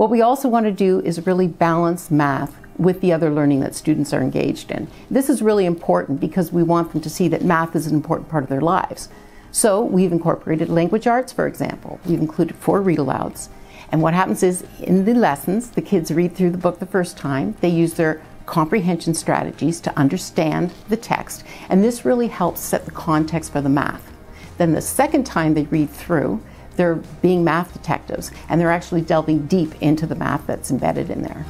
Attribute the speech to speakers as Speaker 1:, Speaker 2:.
Speaker 1: What we also want to do is really balance math with the other learning that students are engaged in. This is really important because we want them to see that math is an important part of their lives. So we've incorporated language arts, for example. We've included four read alouds. And what happens is in the lessons, the kids read through the book the first time. They use their comprehension strategies to understand the text. And this really helps set the context for the math. Then the second time they read through, they're being math detectives and they're actually delving deep into the math that's embedded in there.